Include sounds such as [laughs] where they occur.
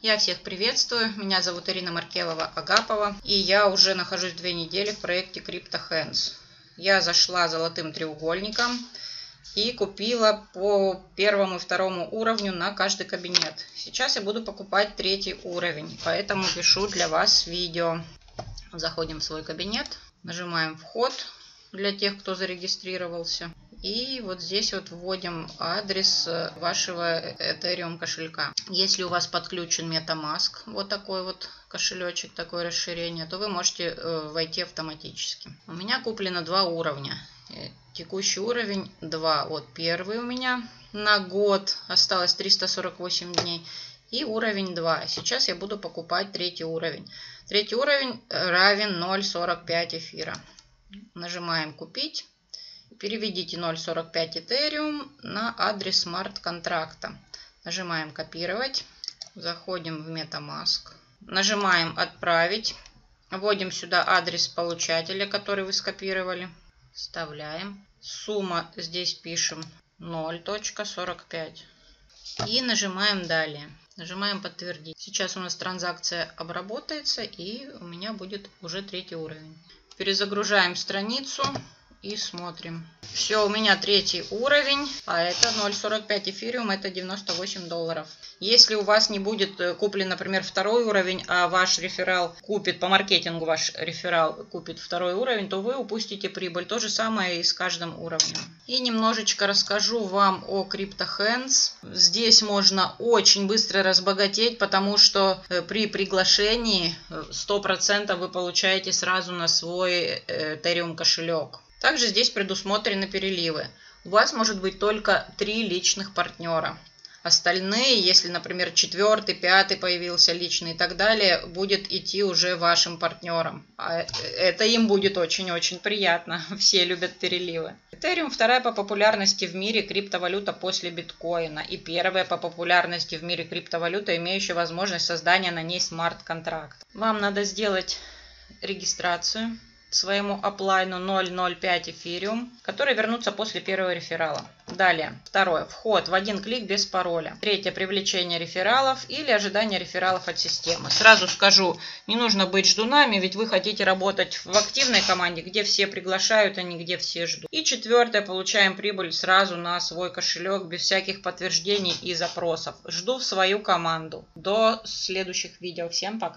Я всех приветствую. Меня зовут Ирина Маркелова-Агапова. И я уже нахожусь две недели в проекте CryptoHands. Я зашла золотым треугольником и купила по первому и второму уровню на каждый кабинет. Сейчас я буду покупать третий уровень, поэтому пишу для вас видео. Заходим в свой кабинет, нажимаем вход для тех, кто зарегистрировался. И вот здесь вот вводим адрес э, вашего Ethereum кошелька. Если у вас подключен MetaMask, вот такой вот кошелечек, такое расширение, то вы можете э, войти автоматически. У меня куплено два уровня. Э, текущий уровень 2. Вот первый у меня на год. Осталось 348 дней. И уровень 2. Сейчас я буду покупать третий уровень. Третий уровень равен 0,45 эфира. Нажимаем купить. Переведите 0.45 Ethereum на адрес смарт-контракта. Нажимаем копировать. Заходим в MetaMask. Нажимаем отправить. Вводим сюда адрес получателя, который вы скопировали. Вставляем. Сумма здесь пишем 0.45. И нажимаем далее. Нажимаем подтвердить. Сейчас у нас транзакция обработается и у меня будет уже третий уровень. Перезагружаем страницу и смотрим. Все, у меня третий уровень, а это 0.45 эфириум, это 98 долларов. Если у вас не будет э, куплен, например, второй уровень, а ваш реферал купит, по маркетингу ваш реферал купит второй уровень, то вы упустите прибыль. То же самое и с каждым уровнем. И немножечко расскажу вам о CryptoHands. Здесь можно очень быстро разбогатеть, потому что э, при приглашении 100% э, вы получаете сразу на свой Ethereum кошелек. Также здесь предусмотрены переливы. У вас может быть только три личных партнера. Остальные, если, например, четвертый, пятый появился личный и так далее, будет идти уже вашим партнерам. А это им будет очень-очень приятно. [laughs] Все любят переливы. Ethereum вторая по популярности в мире криптовалюта после биткоина и первая по популярности в мире криптовалюта, имеющая возможность создания на ней смарт-контракт. Вам надо сделать регистрацию своему оплайну 0.05 эфириум, которые вернутся после первого реферала. Далее, второе, вход в один клик без пароля. Третье, привлечение рефералов или ожидание рефералов от системы. Сразу скажу, не нужно быть ждунами, ведь вы хотите работать в активной команде, где все приглашают, а не где все ждут. И четвертое, получаем прибыль сразу на свой кошелек, без всяких подтверждений и запросов. Жду в свою команду. До следующих видео. Всем пока.